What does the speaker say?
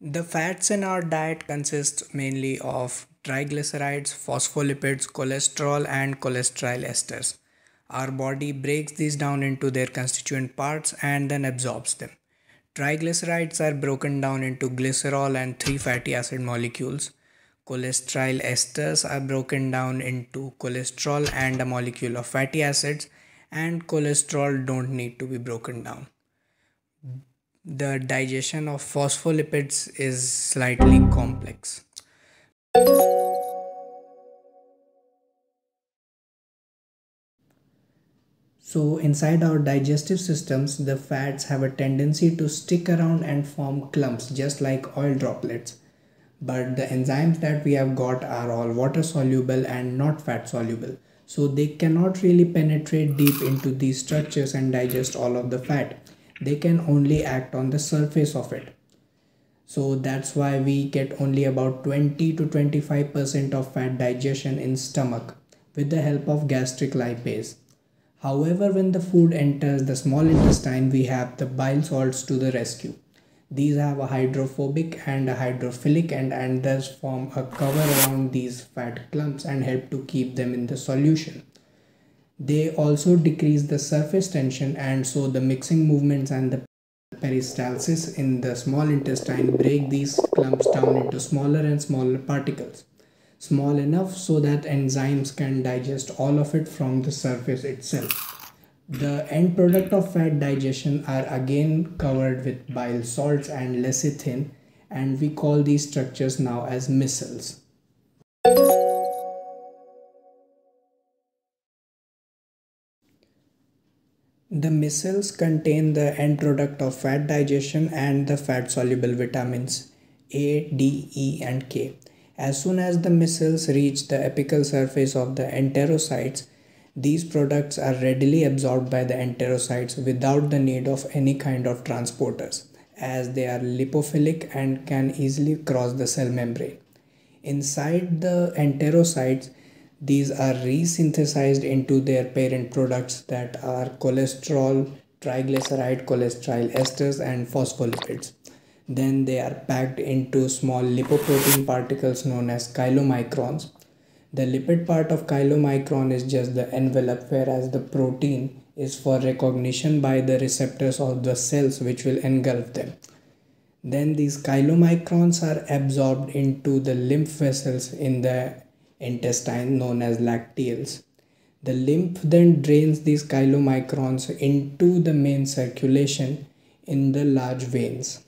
The fats in our diet consist mainly of triglycerides, phospholipids, cholesterol, and cholesterol esters. Our body breaks these down into their constituent parts and then absorbs them. Triglycerides are broken down into glycerol and three fatty acid molecules. Cholesterol esters are broken down into cholesterol and a molecule of fatty acids and cholesterol don't need to be broken down. The digestion of phospholipids is slightly complex. So inside our digestive systems, the fats have a tendency to stick around and form clumps just like oil droplets. But the enzymes that we have got are all water soluble and not fat soluble. So they cannot really penetrate deep into these structures and digest all of the fat they can only act on the surface of it. So that's why we get only about 20 to 25 percent of fat digestion in stomach with the help of gastric lipase. However when the food enters the small intestine we have the bile salts to the rescue. These have a hydrophobic and a hydrophilic end and thus form a cover around these fat clumps and help to keep them in the solution. They also decrease the surface tension and so the mixing movements and the peristalsis in the small intestine break these clumps down into smaller and smaller particles. Small enough so that enzymes can digest all of it from the surface itself. The end product of fat digestion are again covered with bile salts and lecithin and we call these structures now as micelles. The micelles contain the end product of fat digestion and the fat soluble vitamins A, D, E and K. As soon as the micelles reach the apical surface of the enterocytes, these products are readily absorbed by the enterocytes without the need of any kind of transporters as they are lipophilic and can easily cross the cell membrane. Inside the enterocytes, these are resynthesized into their parent products that are cholesterol, triglyceride, cholesterol esters and phospholipids. Then they are packed into small lipoprotein particles known as chylomicrons the lipid part of chylomicron is just the envelope whereas the protein is for recognition by the receptors of the cells which will engulf them. Then these chylomicrons are absorbed into the lymph vessels in the intestine known as lacteals. The lymph then drains these chylomicrons into the main circulation in the large veins.